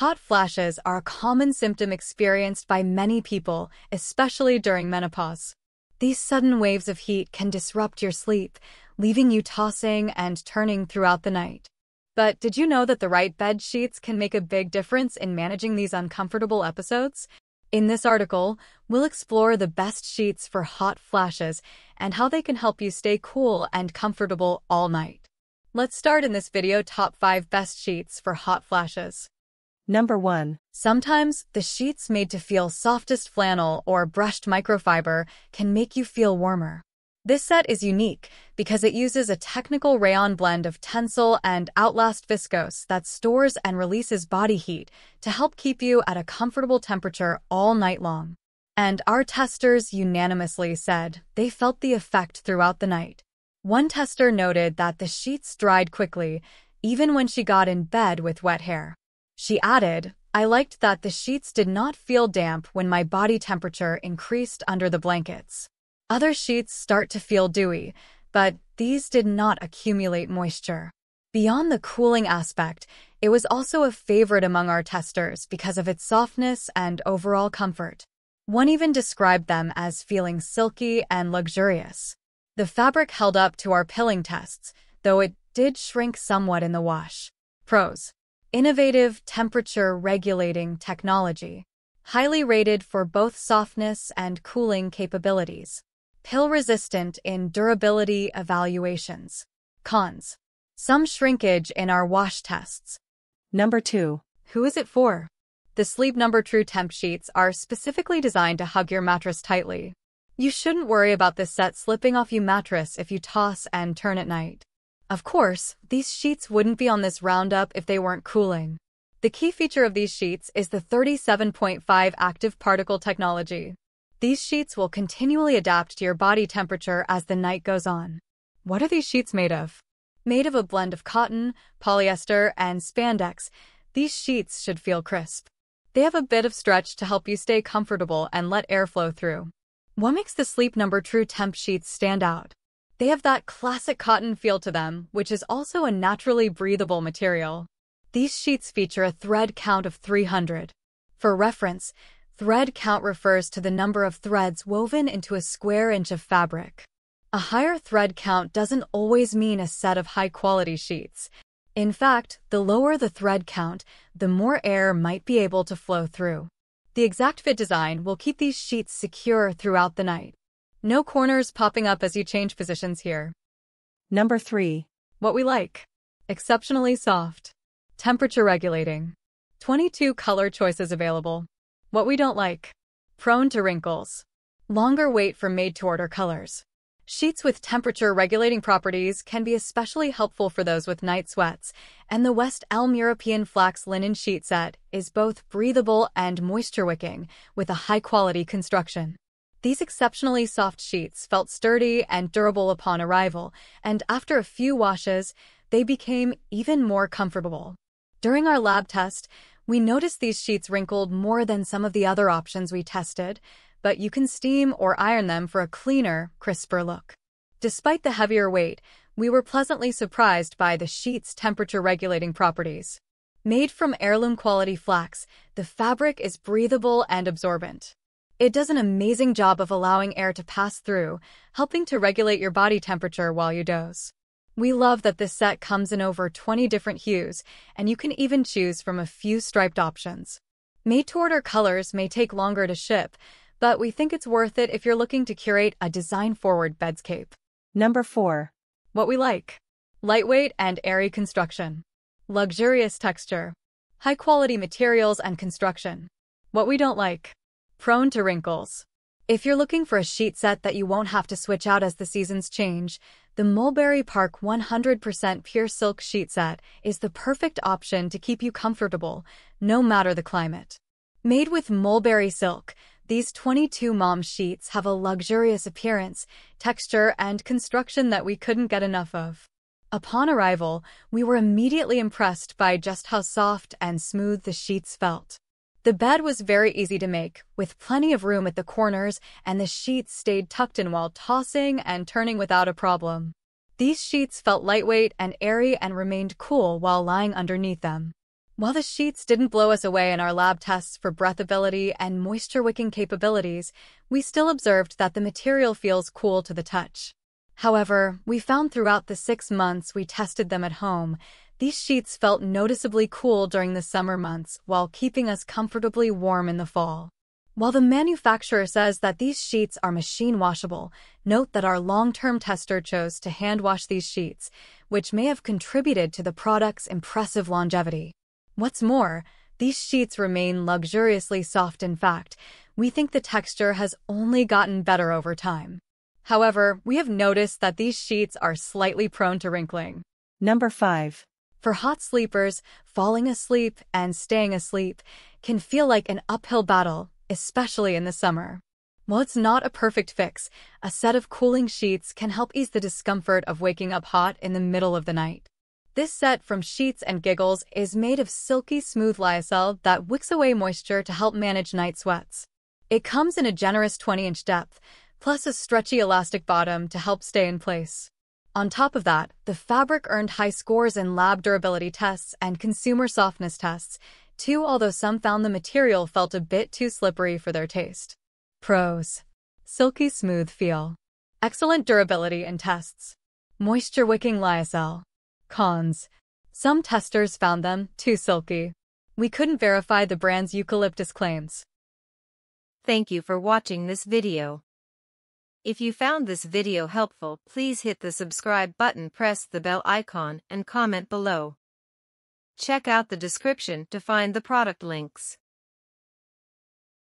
Hot flashes are a common symptom experienced by many people, especially during menopause. These sudden waves of heat can disrupt your sleep, leaving you tossing and turning throughout the night. But did you know that the right bed sheets can make a big difference in managing these uncomfortable episodes? In this article, we'll explore the best sheets for hot flashes and how they can help you stay cool and comfortable all night. Let's start in this video top 5 best sheets for hot flashes. Number 1. Sometimes the sheets made to feel softest flannel or brushed microfiber can make you feel warmer. This set is unique because it uses a technical rayon blend of Tencel and Outlast Viscose that stores and releases body heat to help keep you at a comfortable temperature all night long. And our testers unanimously said they felt the effect throughout the night. One tester noted that the sheets dried quickly, even when she got in bed with wet hair. She added, I liked that the sheets did not feel damp when my body temperature increased under the blankets. Other sheets start to feel dewy, but these did not accumulate moisture. Beyond the cooling aspect, it was also a favorite among our testers because of its softness and overall comfort. One even described them as feeling silky and luxurious. The fabric held up to our pilling tests, though it did shrink somewhat in the wash. Pros. Innovative temperature regulating technology. Highly rated for both softness and cooling capabilities. Pill-resistant in durability evaluations. Cons. Some shrinkage in our wash tests. Number 2. Who is it for? The Sleep Number True Temp sheets are specifically designed to hug your mattress tightly. You shouldn't worry about this set slipping off your mattress if you toss and turn at night. Of course, these sheets wouldn't be on this roundup if they weren't cooling. The key feature of these sheets is the 37.5 active particle technology. These sheets will continually adapt to your body temperature as the night goes on. What are these sheets made of? Made of a blend of cotton, polyester, and spandex, these sheets should feel crisp. They have a bit of stretch to help you stay comfortable and let air flow through. What makes the Sleep Number True Temp sheets stand out? They have that classic cotton feel to them, which is also a naturally breathable material. These sheets feature a thread count of 300. For reference, Thread count refers to the number of threads woven into a square inch of fabric. A higher thread count doesn't always mean a set of high-quality sheets. In fact, the lower the thread count, the more air might be able to flow through. The exact fit design will keep these sheets secure throughout the night. No corners popping up as you change positions here. Number 3. What we like. Exceptionally soft. Temperature regulating. 22 color choices available. What we don't like. Prone to wrinkles. Longer wait for made-to-order colors. Sheets with temperature-regulating properties can be especially helpful for those with night sweats, and the West Elm European Flax Linen Sheet Set is both breathable and moisture-wicking, with a high-quality construction. These exceptionally soft sheets felt sturdy and durable upon arrival, and after a few washes, they became even more comfortable. During our lab test, we noticed these sheets wrinkled more than some of the other options we tested, but you can steam or iron them for a cleaner, crisper look. Despite the heavier weight, we were pleasantly surprised by the sheet's temperature-regulating properties. Made from heirloom quality flax, the fabric is breathable and absorbent. It does an amazing job of allowing air to pass through, helping to regulate your body temperature while you doze. We love that this set comes in over 20 different hues, and you can even choose from a few striped options. Made-to-order colors may take longer to ship, but we think it's worth it if you're looking to curate a design-forward bedscape. Number 4. What we like. Lightweight and airy construction. Luxurious texture. High-quality materials and construction. What we don't like. Prone to wrinkles. If you're looking for a sheet set that you won't have to switch out as the seasons change, the Mulberry Park 100% Pure Silk Sheet Set is the perfect option to keep you comfortable, no matter the climate. Made with mulberry silk, these 22 momme sheets have a luxurious appearance, texture, and construction that we couldn't get enough of. Upon arrival, we were immediately impressed by just how soft and smooth the sheets felt. The bed was very easy to make, with plenty of room at the corners, and the sheets stayed tucked in while tossing and turning without a problem. These sheets felt lightweight and airy and remained cool while lying underneath them. While the sheets didn't blow us away in our lab tests for breathability and moisture wicking capabilities, we still observed that the material feels cool to the touch. However, we found throughout the six months we tested them at home, these sheets felt noticeably cool during the summer months while keeping us comfortably warm in the fall. While the manufacturer says that these sheets are machine washable, note that our long-term tester chose to hand wash these sheets, which may have contributed to the product's impressive longevity. What's more, these sheets remain luxuriously soft in fact, we think the texture has only gotten better over time. However, we have noticed that these sheets are slightly prone to wrinkling. Number 5. For hot sleepers, falling asleep and staying asleep can feel like an uphill battle, especially in the summer. While it's not a perfect fix, a set of cooling sheets can help ease the discomfort of waking up hot in the middle of the night. This set from Sheets and Giggles is made of silky smooth lyocell that wicks away moisture to help manage night sweats. It comes in a generous 20-inch depth, plus a stretchy elastic bottom to help stay in place. On top of that, the fabric earned high scores in lab durability tests and consumer softness tests, too although some found the material felt a bit too slippery for their taste. Pros. Silky smooth feel. Excellent durability in tests. Moisture-wicking lyocell. Cons. Some testers found them too silky. We couldn't verify the brand's eucalyptus claims. Thank you for watching this video. If you found this video helpful, please hit the subscribe button, press the bell icon, and comment below. Check out the description to find the product links.